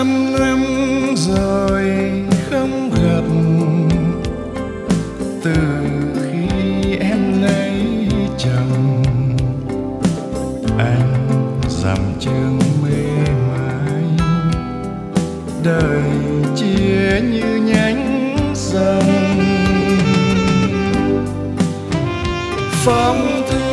năm năm rồi không gặp. Từ khi em lấy chồng, anh dằm chương mê mãi. Đời chia như nhánh sông. Phong thư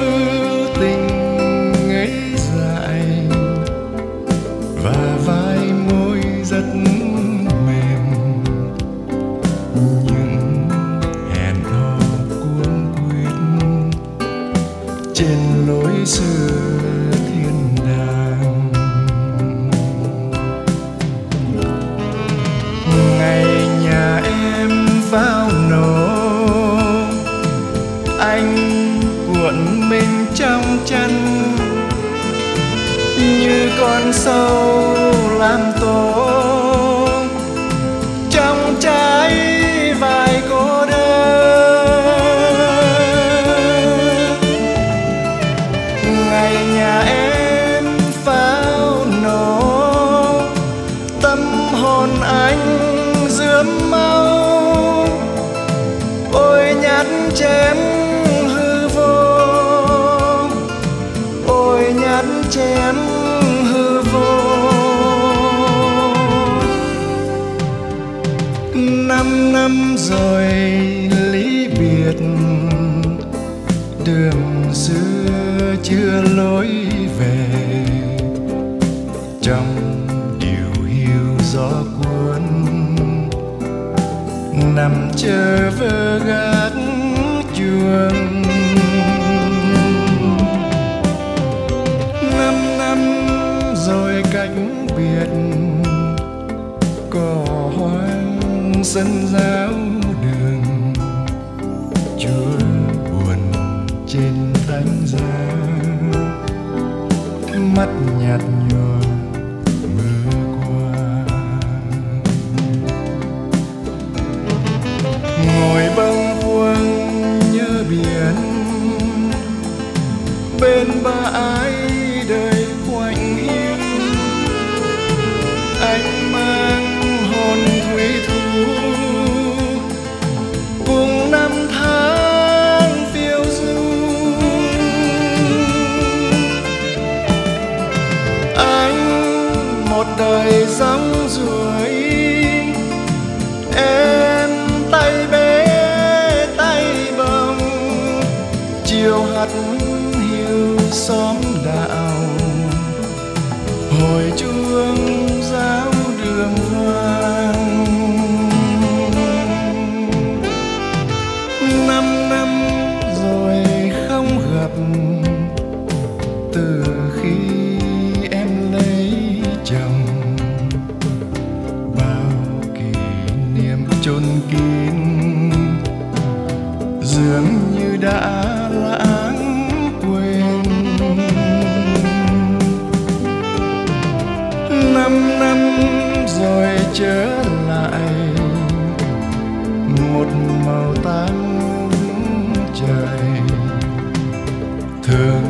trên lối xưa thiên đàng. Ngày nhà em vào nổ, anh cuộn mình trong chăn. Như con sâu làm tổ ôi nhát chém hư vô. Ôi nhát chém hư vô. Năm năm rồi lý biệt, đường xưa chưa lối về. Trong điều hiu gió cuốn, nằm chờ vơ gai thương. Năm năm rồi cách biệt cỏ hoang sân giáo đường chúa buồn trên thánh giá. Mắt nhạt một đời rong ruổi em tay bế tay bồng, chiều hắt hiu xóm đạo. Hồi chuông dường như đã lãng quên. Năm năm rồi trở lại, một màu tan trời. Thường